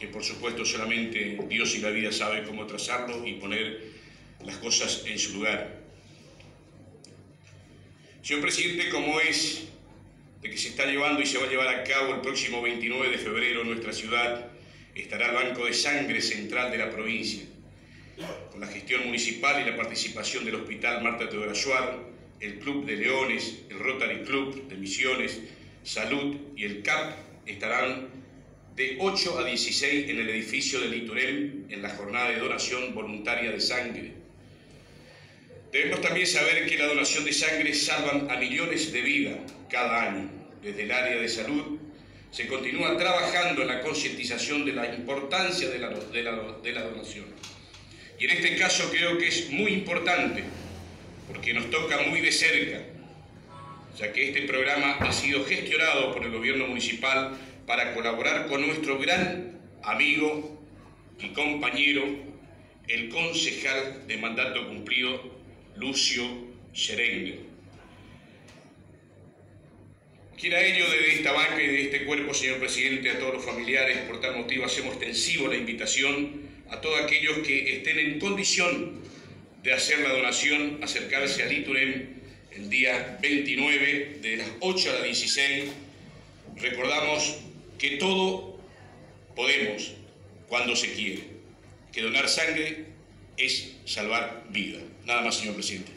que por supuesto solamente Dios y la vida sabe cómo trazarlo y poner las cosas en su lugar. Señor presidente, como es de que se está llevando y se va a llevar a cabo el próximo 29 de febrero en nuestra ciudad, estará el Banco de Sangre Central de la provincia, con la gestión municipal y la participación del Hospital Marta Teodora Suar, el Club de Leones, el Rotary Club de Misiones, Salud y el CAP estarán de 8 a 16 en el edificio del Iturem en la jornada de donación voluntaria de sangre. Debemos también saber que la donación de sangre salvan a millones de vidas cada año. Desde el área de salud se continúa trabajando en la concientización de la importancia de de, la, de la donación. Y en este caso creo que es muy importante porque nos toca muy de cerca, ya que este programa ha sido gestionado por el gobierno municipal para colaborar con nuestro gran amigo y compañero, el concejal de mandato cumplido, Lucio Scherengue. Quiera ello desde esta banca y de este cuerpo, señor presidente, a todos los familiares, por tal motivo hacemos extensivo la invitación a todos aquellos que estén en condición de hacer la donación, acercarse al ITUREM el día 29 de las 8 a las 16. Recordamos que todo podemos cuando se quiere, que donar sangre es salvar vida. Nada más, señor presidente.